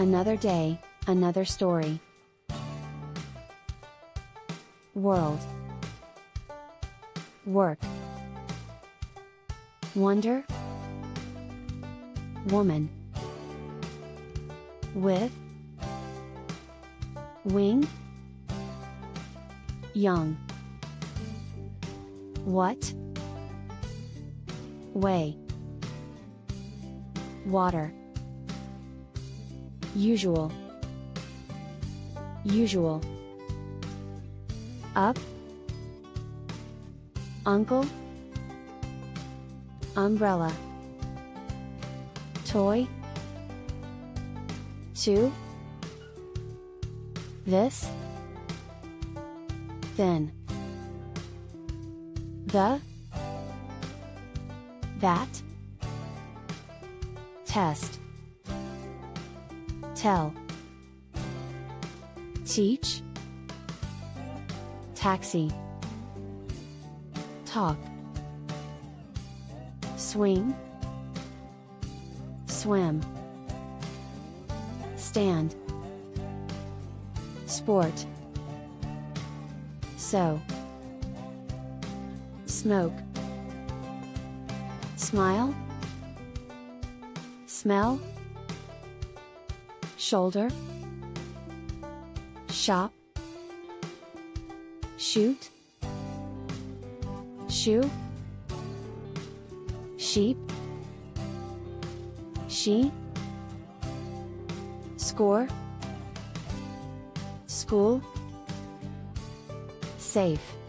Another day, another story. World. Work. Wonder. Woman. With. Wing. Young. What? Way. Water. Usual. Usual. Up. Uncle. Umbrella. Toy. Two. This. Then. The. That. Test. Tell. Teach. Taxi. Talk. Swing. Swim. Stand. Sport. So. Smoke. Smile. Smell. Shoulder. Shop. Shoot. Shoe. Sheep. She. Score. School. Safe.